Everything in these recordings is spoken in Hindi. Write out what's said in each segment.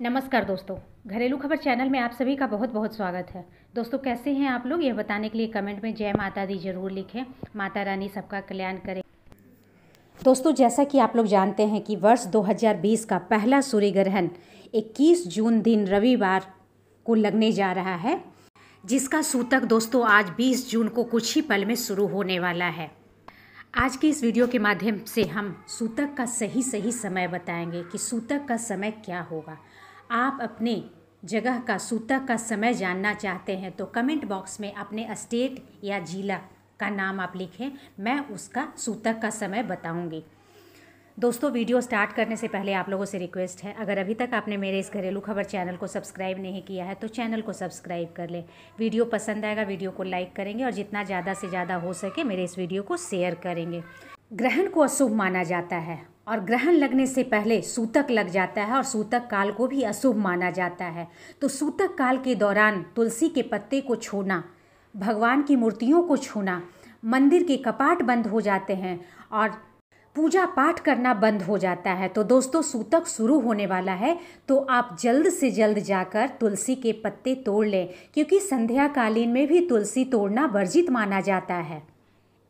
नमस्कार दोस्तों, घरेलू खबर चैनल में आप सभी का बहुत बहुत स्वागत है। दोस्तों, कैसे हैं आप लोग? यह बताने के लिए कमेंट में जय माता दी ज़रूर लिखें। माता रानी सबका कल्याण करें। दोस्तों, जैसा कि आप लोग जानते हैं कि वर्ष 2020 का पहला सूर्य ग्रहण 21 जून दिन रविवार को लगने जा रहा है, जिसका सूतक दोस्तों आज 20 जून को कुछ ही पल में शुरू होने वाला है। आज की इस वीडियो के माध्यम से हम सूतक का सही सही समय बताएँगे कि सूतक का समय क्या होगा। आप अपने जगह का सूतक का समय जानना चाहते हैं तो कमेंट बॉक्स में अपने स्टेट या जिला का नाम आप लिखें, मैं उसका सूतक का समय बताऊँगी। दोस्तों, वीडियो स्टार्ट करने से पहले आप लोगों से रिक्वेस्ट है, अगर अभी तक आपने मेरे इस घरेलू खबर चैनल को सब्सक्राइब नहीं किया है तो चैनल को सब्सक्राइब कर लें। वीडियो पसंद आएगा, वीडियो को लाइक करेंगे और जितना ज़्यादा से ज़्यादा हो सके मेरे इस वीडियो को शेयर करेंगे। ग्रहण को अशुभ माना जाता है। और ग्रहण लगने से पहले सूतक लग जाता है और सूतक काल को भी अशुभ माना जाता है। तो सूतक काल के दौरान तुलसी के पत्ते को छूना, भगवान की मूर्तियों को छूना, मंदिर के कपाट बंद हो जाते हैं और पूजा पाठ करना बंद हो जाता है। तो दोस्तों, सूतक शुरू होने वाला है तो आप जल्द से जल्द जाकर तुलसी के पत्ते तोड़ लें, क्योंकि संध्याकालीन में भी तुलसी तोड़ना वर्जित माना जाता है।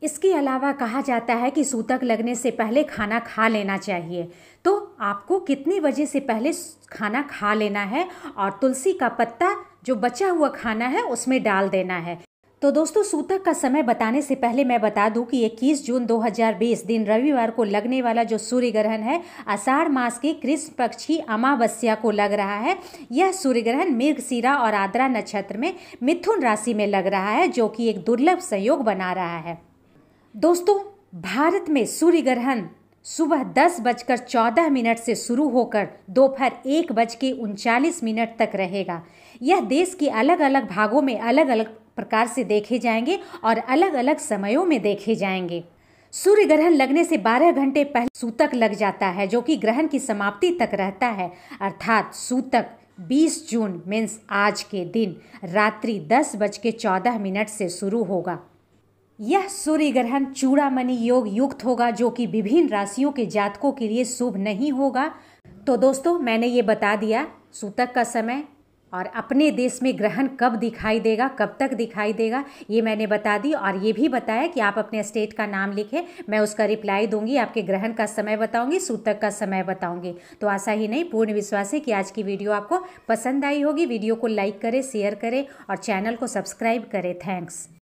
इसके अलावा कहा जाता है कि सूतक लगने से पहले खाना खा लेना चाहिए। तो आपको कितने बजे से पहले खाना खा लेना है और तुलसी का पत्ता जो बचा हुआ खाना है उसमें डाल देना है। तो दोस्तों, सूतक का समय बताने से पहले मैं बता दूँ कि 21 जून 2020 दिन रविवार को लगने वाला जो सूर्य ग्रहण है, आषाढ़ मास के कृष्ण पक्षी अमावस्या को लग रहा है। यह सूर्य ग्रहण मृगशिरा और आद्रा नक्षत्र में मिथुन राशि में लग रहा है, जो कि एक दुर्लभ संयोग बना रहा है। दोस्तों, भारत में सूर्य ग्रहण सुबह दस बजकर चौदह मिनट से शुरू होकर दोपहर एक बज के उनचालीस मिनट तक रहेगा। यह देश के अलग अलग भागों में अलग अलग प्रकार से देखे जाएँगे और अलग अलग समयों में देखे जाएँगे। सूर्य ग्रहण लगने से 12 घंटे पहले सूतक लग जाता है, जो कि ग्रहण की समाप्ति तक रहता है। अर्थात सूतक 20 जून, मीन्स आज के दिन, रात्रि दस बज के चौदह मिनट से शुरू होगा। यह सूर्य ग्रहण चूड़ामणि योग युक्त होगा, जो कि विभिन्न राशियों के जातकों के लिए शुभ नहीं होगा। तो दोस्तों, मैंने ये बता दिया, सूतक का समय और अपने देश में ग्रहण कब दिखाई देगा, कब तक दिखाई देगा, ये मैंने बता दी और ये भी बताया कि आप अपने स्टेट का नाम लिखें, मैं उसका रिप्लाई दूँगी, आपके ग्रहण का समय बताऊँगी, सूतक का समय बताऊँगी। तो आशा ही नहीं, पूर्ण विश्वास है कि आज की वीडियो आपको पसंद आई होगी। वीडियो को लाइक करें शेयर करें और चैनल को सब्सक्राइब करें। थैंक्स